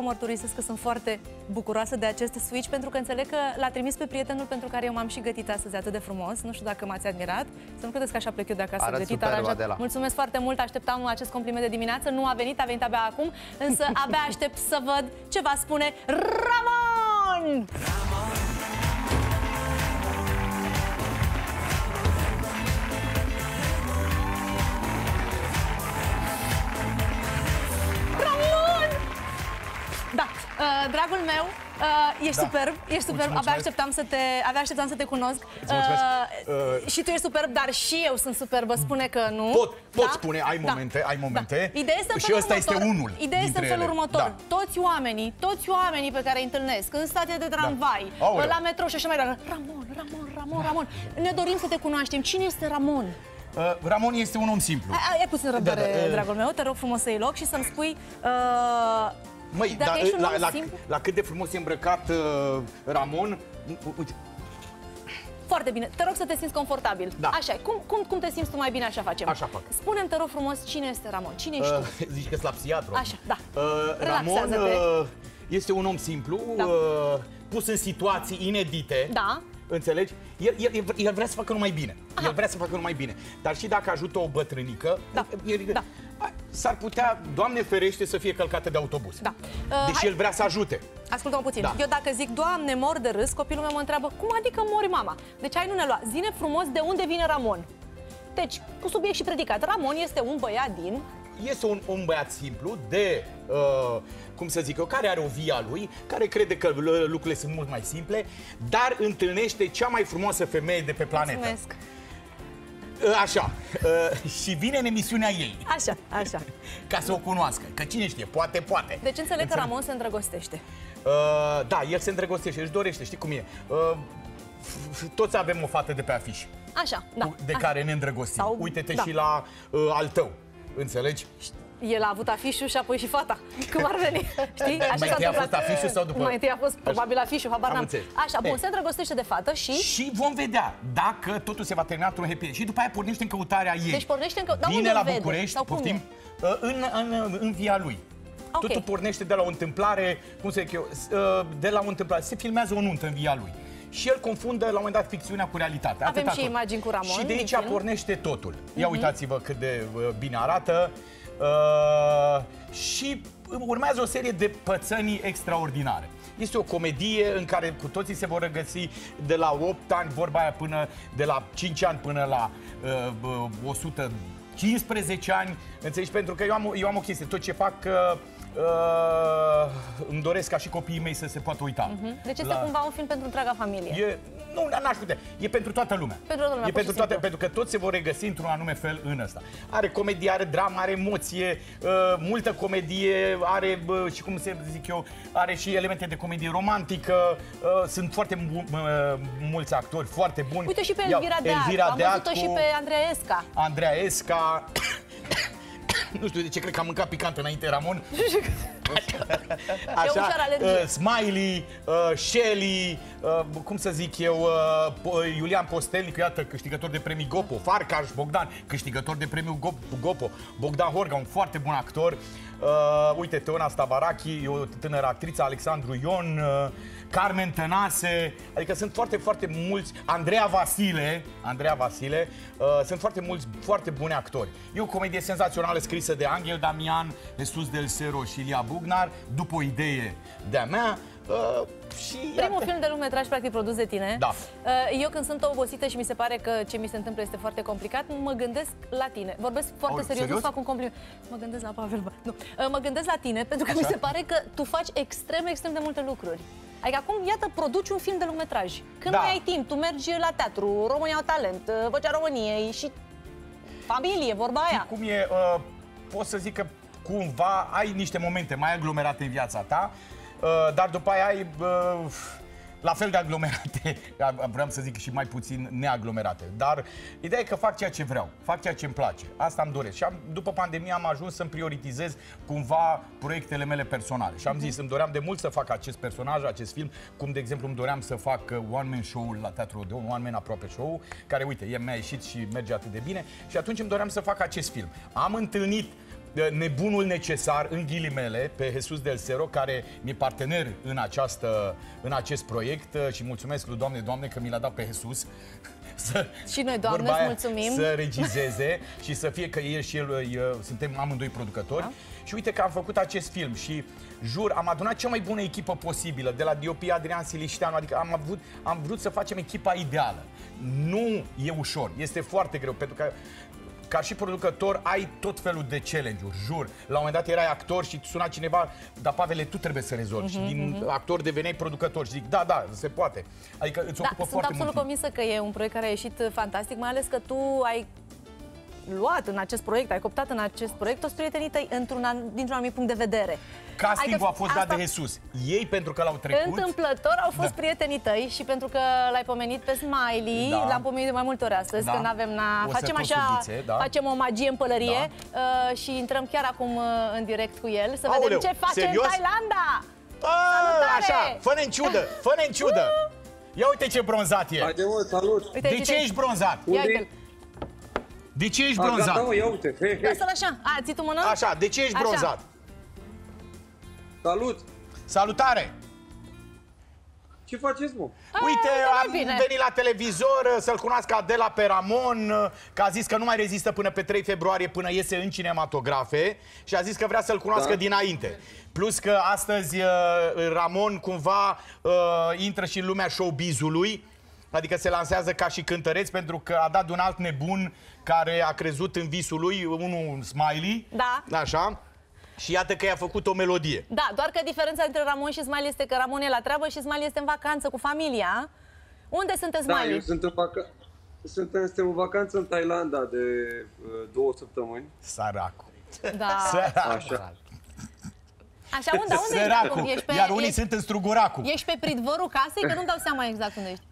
vă mărturisesc că sunt foarte bucuroasă de acest switch pentru că înțeleg că l-a trimis pe prietenul pentru care eu m-am și gătit astăzi atât de frumos. Nu știu dacă m-ați admirat. Să nu credeți că așa plec eu de acasă Arăți gătit, super, aranjat. Adela. Mulțumesc foarte mult, așteptam acest compliment de dimineață. Nu a venit, a venit abia acum, însă abia aștept să văd ce va spune Ramon! Ramon! Uh, dragul meu, uh, ești Da. superb, ești superb, Mulțumesc. abia așteptam să te, abia așteptam să te cunosc. mulțumesc. Uh, Uh, și tu ești superb, dar și eu sunt superbă, spune că nu. Pot, pot Da? spune, ai Da. momente, ai momente. Da. Ideea este în și felul ăsta este următor. unul Ideea este în dintre felul ele. următor. Da. Toți oamenii, toți oamenii pe care îi întâlnesc, în stația de tramvai, Aoleu. la metro și așa mai departe. Ramon, Ramon, Ramon, Ramon. Ne dorim să te cunoaștem. Cine este Ramon? Uh, Ramon este un om simplu. Ai, ai puțin răbdare, Da, da, uh. dragul meu, te rog frumos să iei loc și să-mi spui... Uh, Măi, Dacă dar ești un la, om la, simplu- la cât de frumos e îmbrăcat uh, Ramon, u- uite, Foarte bine. Te rog să te simți confortabil. Da. Așa, e. cum, cum, cum te simți tu mai bine, așa facem. Așa fac. Spune-mi, te rog frumos, cine este Ramon? Cine ești tu? uh, zici că la psihiatru. Așa, da. Uh, Ramon Relaxează-te. uh, este un om simplu, Da. uh, pus în situații inedite. Da. Înțelegi? El, el, el vrea să facă numai bine. Aha. El vrea să facă numai bine. Dar și dacă ajută o bătrânică, Da. el, Da. A, s-ar putea, Doamne ferește, să fie călcată de autobuz. Da. Uh, Deși hai- el vrea să ajute. Ascultă-mă puțin. Da. Eu dacă zic, Doamne, mor de râs, copilul meu mă întreabă, cum adică mori mama? Deci hai nu ne lua. Zine frumos de unde vine Ramon. Deci, cu subiect și predicat. Ramon este un băiat din... Este un, un băiat simplu, de, uh, cum să zic eu, care are o via lui, care crede că uh, lucrurile sunt mult mai simple, dar întâlnește cea mai frumoasă femeie de pe planetă. Mulțumesc. Uh, Așa. Uh, și vine în emisiunea ei, Așa, așa. ca să o cunoască. Că cine știe, poate, poate. Deci înțeleg că Ramon se îndrăgostește. Uh, da, el se îndrăgostește, își dorește, știi cum e. Uh, f- f- toți avem o fată de pe afiș Așa, da. cu- de care ne îndrăgostim. Sau- Uite-te da. și la uh, al tău. Înțelegi? El a avut afișul și apoi și fata. Cum ar veni? Știi? Mai s-a întâi a întâmplat. fost afișul sau după? Mai întâi a fost probabil afișul, habar Am n-am. înțeles. Așa, bun, Ei. se îndrăgostește de fată și... Și vom vedea dacă totul se va termina într-un happy end. Și după aia pornește în căutarea ei. Deci pornește în cău- dar Vine unde la îl vede? București, Sau cum poftim, e? uh, în, în, în via lui. Ok. Totul pornește de la o întâmplare, cum să zic eu, s- uh, de la o întâmplare. Se filmează o nuntă în via lui. Și el confundă la un moment dat ficțiunea cu realitatea. Avem Atâta și tot. imagini cu Ramon Și de din aici film. Mhm. pornește totul. Ia uitați-vă cât de uh, bine arată. Uh, și urmează o serie de pățănii extraordinare. Este o comedie în care cu toții se vor regăsi de la 8 ani, vorba aia până de la 5 ani până la uh, uh, 115 ani. Înțelegi? Pentru că eu am, o- eu am o chestie. Tot ce fac uh, uh, îmi doresc ca și copiii mei să se poată uita. Deci este cumva un film pentru întreaga familie. E, nu, n-aș putea. E pentru toată lumea. Pentru toată lumea, E pur pentru și toate, simplu. pentru că toți se vor regăsi într-un anume fel în ăsta. Are comedie, are dramă, are emoție, uh, multă comedie, are uh, și cum se zic eu, are și elemente de comedie romantică. Uh, sunt foarte mu- uh, mulți actori foarte buni. Uite și pe Ia- Elvira Deac. Elvira Am văzut-o Deacu, și pe Andreea Esca. Andreea Esca. Nu știu de ce, cred că am mâncat picant înainte, Ramon. ușor alergie. uh, Smiley, uh, Shelly, uh, cum să zic eu, uh, Po- Iulian Postelnic, iată, câștigător de premii Gopo, Farcaș Bogdan, câștigător de premiul Gop- Gopo, Bogdan Horga, un foarte bun actor, uh, uite, Teona Stavarachi, e o tânără actriță, Alexandru Ion, uh, Carmen Tănase, adică sunt foarte, foarte mulți, Andreea Vasile, Andreea Vasile, uh, sunt foarte mulți, foarte buni actori. E o comedie senzațională scrisă de Angel Damian, Jesus Del Sero și Ilia Bugnar, după o idee de-a mea. Uh, și Primul iată. film de lungmetraj practic produs de tine. Da. Uh, Eu când sunt obosită și mi se pare că ce mi se întâmplă este foarte complicat, mă gândesc la tine. Vorbesc foarte Aoleu, serios, nu serios? fac un compliment. Mă gândesc la Pavel, bă. nu. Uh, Mă gândesc la tine pentru că mi se pare că tu faci extrem, extrem de multe lucruri. Adică acum, iată, produci un film de lungmetraj. Când Da. mai ai timp, tu mergi la teatru, România au talent, uh, Vocea României și familie, vorba aia. Cum e, uh, pot să zic că cumva ai niște momente mai aglomerate în viața ta, uh, dar după aia ai uh, la fel de aglomerate, vreau să zic și mai puțin neaglomerate. Dar ideea e că fac ceea ce vreau, fac ceea ce îmi place. Asta îmi doresc. Și am, după pandemie am ajuns să-mi prioritizez cumva proiectele mele personale. Și am zis, îmi doream de mult să fac acest personaj, acest film, cum de exemplu îmi doream să fac uh, one-man show-ul la Teatrul Odeon, one-man aproape show care, uite, e, mi-a ieșit și merge atât de bine. Și atunci îmi doream să fac acest film. Am întâlnit nebunul necesar, în ghilimele, pe Jesus Del Sero, care mi-e partener în, această, în acest proiect uh, și mulțumesc lui Doamne, Doamne, că mi l-a dat pe Jesus să, și noi, Doamne, îți mulțumim. Să regizeze și să fie că el și el, eu, suntem amândoi producători. Da? Și uite că am făcut acest film și jur, am adunat cea mai bună echipă posibilă, de la DOP Adrian Silișteanu, adică am, avut, am vrut să facem echipa ideală. Nu e ușor, este foarte greu, pentru că ca și producător ai tot felul de challenge-uri, jur. La un moment dat erai actor și suna cineva, dar Pavele, tu trebuie să rezolvi. Uh-huh, și din uh-huh. actor deveneai producător și zic, da, da, se poate. Adică îți da, ocupă sunt foarte absolut mult convinsă că e un proiect care a ieșit fantastic, mai ales că tu ai luat în acest proiect, ai coptat în acest proiect toți prietenii tăi într-un, dintr-un anumit punct de vedere. Castingul adică a fost asta... dat de Jesus. Ei, pentru că l-au trecut... Întâmplător au fost da. prietenii tăi și pentru că l-ai pomenit pe Smiley, da. l-am pomenit de mai multe ori astăzi, da. când avem na... facem așa, sudițe, da. facem o magie în pălărie da. uh, și intrăm chiar acum uh, în direct cu el să Aoleu, vedem ce face serios? în Thailanda! A, așa, fă-ne în ciudă, fă-ne în ciudă! Ia uite ce bronzat e! Haide mă, salut! Uite, de ce ești bronzat? Ia uite de ce ești bronzat? A, gata, mă, ia uite. He, he. Lasă-l așa. A, ții tu mână? Așa, de ce ești așa. bronzat? Salut! Salutare! Ce faceți, mă? Uite, am bine. venit la televizor uh, să-l cunoască Adela pe Ramon, uh, că a zis că nu mai rezistă până pe 3 februarie, până iese în cinematografe și a zis că vrea să-l cunoască da. dinainte. Plus că astăzi uh, Ramon cumva uh, intră și în lumea showbizului, Adică se lansează ca și cântăreț pentru că a dat un alt nebun care a crezut în visul lui, unul Smiley. Da. Așa. Și iată că i-a făcut o melodie. Da, doar că diferența între Ramon și Smiley este că Ramon e la treabă și Smiley este în vacanță cu familia. Unde sunteți, Smiley? Da, eu sunt în vacanță. Suntem, suntem în vacanță în Thailanda de uh, două săptămâni. Săracu. Da. Săracu. Așa. Așa, unde, unde Săracu. ești? Ești pe, Iar unii ești, sunt în Struguracu. Ești pe pridvorul casei? Că nu dau seama exact unde ești.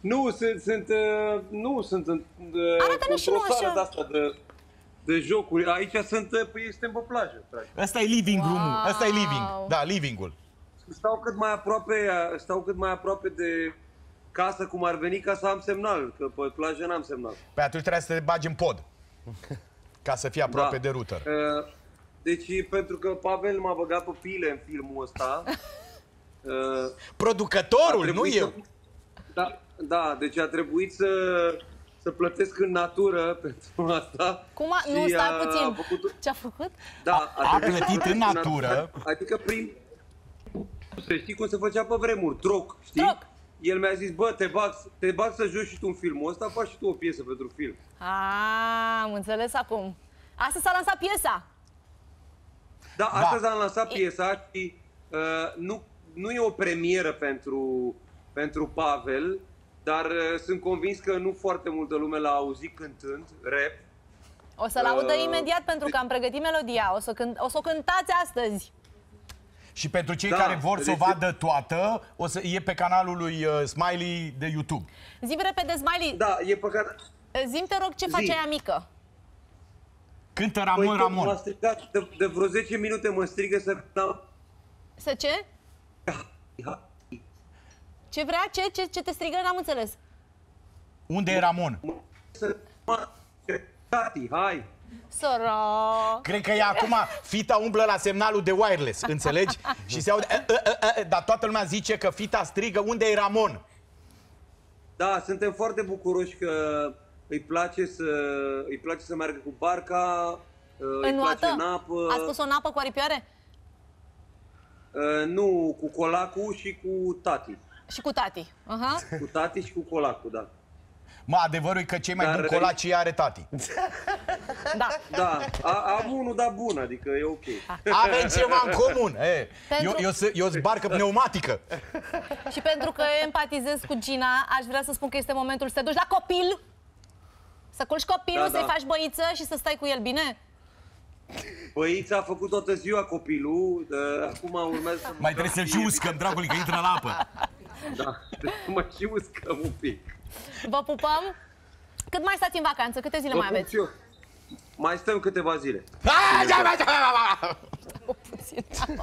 Nu, sunt, sunt, uh, nu, sunt în, uh, Arată-ne și nu așa. de asta de, de jocuri. Aici sunt, uh, păi suntem pe plajă. Asta e living wow. room Asta e living. Da, living-ul. Stau cât mai aproape, stau cât mai aproape de casă, cum ar veni, ca să am semnal, că pe plajă n-am semnal. Păi atunci trebuie să te bagi în pod, ca să fii aproape da. de router. Deci, pentru că Pavel m-a băgat pe pile în filmul ăsta. Producătorul, nu eu. Să... Da, da, deci a trebuit să, să plătesc în natură pentru asta. Cum a... Nu, stai a, puțin. A făcut... Ce a făcut? Da, a, a plătit în natură. Adică prin... Să știi cum se făcea pe vremuri, troc, știi? Troc. El mi-a zis, bă, te bag, te bag să joci și tu un filmul ăsta, faci și tu o piesă pentru film. Ah, am înțeles acum. Astăzi s-a lansat piesa. Da, astăzi da. am lansat piesa și uh, nu, nu e o premieră pentru pentru Pavel, dar uh, sunt convins că nu foarte multă lume l-a auzit cântând rap. O să-l audă uh, imediat pentru că am pregătit melodia. O să, cânt, o să o cântați astăzi. Și pentru cei da, care vor să o vadă toată, o să e pe canalul lui uh, Smiley de YouTube. Zi repede, Smiley. Da, e pe canal. Zim te rog ce Zi. face aia mică. Cântă Ramon păi, Ramon. Strigat, de, de vreo 10 minute mă strigă să... Să ce? Ce vrea? Ce, ce, ce te strigă? N-am înțeles. Unde e Ramon? Tati, hai! Sora. Cred că e acum fita umblă la semnalul de wireless, înțelegi? Și se aude, a, a, a, dar toată lumea zice că fita strigă, unde e Ramon? Da, suntem foarte bucuroși că îi place să, îi place să meargă cu barca, în îi place în apă. A spus-o în apă cu aripioare? Uh, nu, cu colacul și cu tati. Și cu tati. Uh-huh. Cu tati și cu colacul, da. Mă, adevărul e că cei mai dar... buni colaci are tati. Da. Da, a, am unul, dar bun, adică e ok. Avem ceva în comun. E, pentru... eu, eu, eu zbarcă pneumatică. Și pentru că empatizez cu Gina, aș vrea să spun că este momentul să te duci la copil, să culci copilul, da, să-i da. faci băiță și să stai cu el, bine? Băița a făcut toată ziua copilul, acum urmează să... Mai trebuie să-l și uscăm, dragului, că intră la apă. Da, mă și uscăm un pic. Vă pupăm? Cât mai stați în vacanță? Câte zile Vă mai aveți? Eu. Mai stăm câteva zile.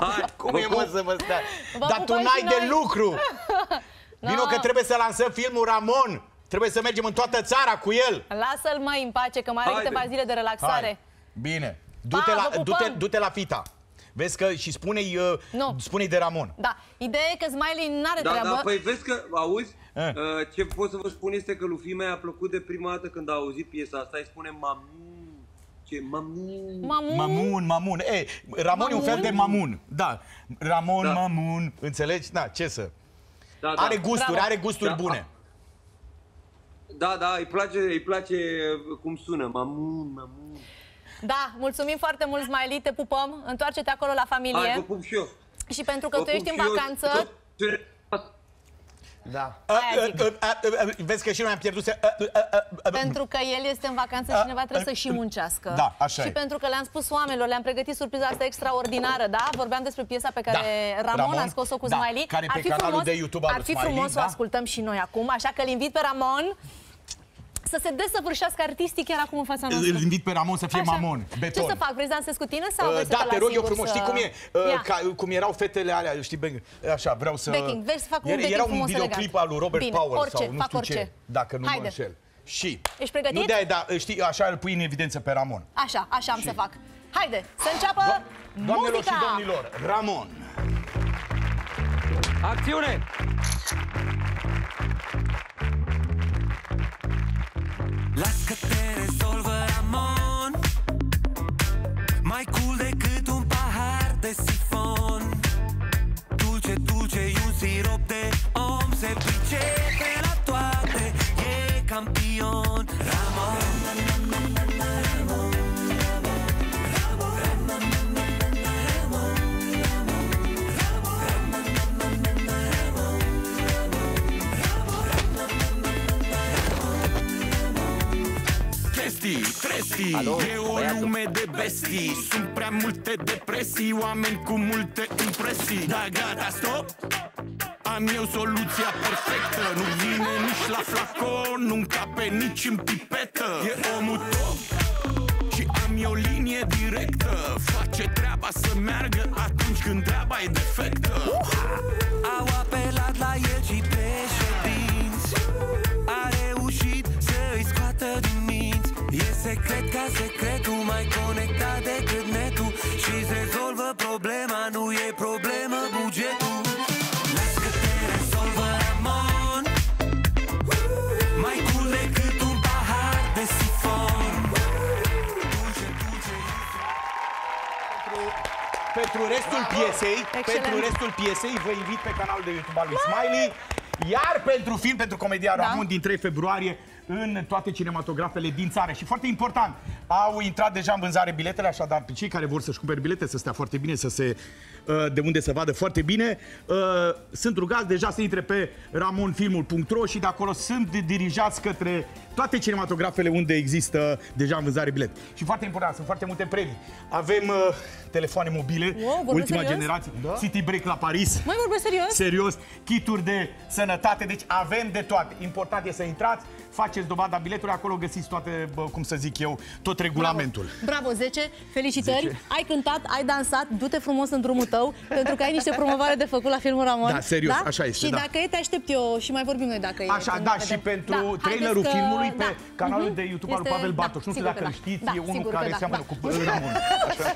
Hai, cum e mă să mă stai? Dar tu n-ai de lucru! Vino că trebuie să lansăm filmul Ramon! Trebuie să mergem în toată țara cu el! Lasă-l mai în pace, că mai are câteva zile de relaxare. Hai. Bine. Du-te la, du-te, du-te la fita. Vezi că și spune-i uh, Nu. spune de Ramon. Da, ideea e că Smiley n-are Da, treabă. da, păi vezi că, auzi, Eh. uh, ce pot să vă spun este că lui Fimea a plăcut de prima dată când a auzit piesa asta, îi spune mamu, ce mamu. Mamu. Mamun, mamun. E, Ramon e un fel Mamun? de mamun. Da. Ramon, Da. mamun. Înțelegi? Da, ce să... Da, da. Are gusturi, Bravo. are gusturi Da. bune. Da, da, îi place, îi place uh, cum sună, mamu, mamu. Da, mulțumim foarte mult, Smiley, te pupăm. Întoarce-te acolo la familie. Hai, vă pup și eu. Și pentru că Vă tu ești pup în și eu. vacanță, Da. A, Aia a, zic. a, a, a, Vezi că și noi am pierdut... a, a, a, a, pentru că el este în vacanță, cineva trebuie să și muncească. Da, așa Și e. pentru că le-am spus oamenilor, le-am pregătit surpriza asta extraordinară, da? Vorbeam despre piesa pe care Da. Ramon, Ramon, a scos-o cu da, Smiley. care pe canalul de YouTube al ar lui fi Smiley, frumos să o da? ascultăm și noi acum, așa că îl invit pe Ramon să se desăvârșească artistic chiar acum în fața noastră. Îl invit pe Ramon să fie Așa. mamon, beton. Ce să fac? Vrei să dansez cu tine sau Uh, vreți să da, te te las rog eu singur frumos. să... Știi cum e? Uh, Ia. ca, cum erau fetele alea, știi, bang, așa, vreau să... Backing. Vrei să fac un Era- backing Era un frumos, videoclip elegant. al lui Robert Bine, Powell orice, sau nu fac știu orice. ce, dacă nu Haide. mă înșel. Și... Ești pregătit? Nu de da, știi, așa îl pui în evidență pe Ramon. Așa, așa am să fac. Haide, să înceapă Doamnelor muzica! și domnilor, Ramon. Acțiune! Las că te rezolvă Ramon. Mai cool decât trestii Alo, E o băiatul. lume de bestii. Sunt prea multe depresii Oameni cu multe impresii. Da, gata, stop. Am eu soluția perfectă. Nu vine nici la flacon Nu încape nici în pipetă. E omul top Și am eu linie directă. Face treaba să meargă Atunci când treaba e defectă. Au apelat la el și secret ca secretul Mai conectat decât netul. Și-ți rezolvă problema Nu e problemă bugetul. Las că te rezolvă Ramon. Mai cool decât un pahar de sifon. Dulce, dulce. Pentru restul piesei, Excelent. pentru restul piesei, vă invit pe canalul de YouTube al lui Smiley. Iar pentru film, pentru comedia Da. Ramon din 3 februarie în toate cinematografele din țară. Și foarte important, au intrat deja în vânzare biletele, așadar pe cei care vor să-și cumpere bilete să stea foarte bine, să se uh, de unde să vadă foarte bine, uh, sunt rugați deja să intre pe ramonfilmul.ro și de acolo sunt dirijați către toate cinematografele unde există deja în vânzare bilet. Și foarte important, sunt foarte multe premii. Avem uh, telefoane mobile, Wow, vorbesc ultima serios? generație, City Break la Paris. Mai vorbesc serios? Serios, kituri de sănătate, deci avem de toate. Important e să intrați, faceți dovada biletului, acolo găsiți toate, bă, cum să zic eu, tot regulamentul. Bravo, Bravo 10, felicitări, 10. ai cântat, ai dansat, du-te frumos în drumul tău, pentru că ai niște promovare de făcut la filmul Ramon. Da, serios, așa este, Și da. dacă e, te aștept eu și mai vorbim noi dacă e. Așa, când da, vedem. și pentru Da, trailerul haideți că- filmului pe da. canalul Mhm. de YouTube al lui Este- Pavel da, Bartoș. Nu știu sigur dacă că îl da. știți, Da, e unul sigur că care da, seamănă da. cu Ramon. Așa.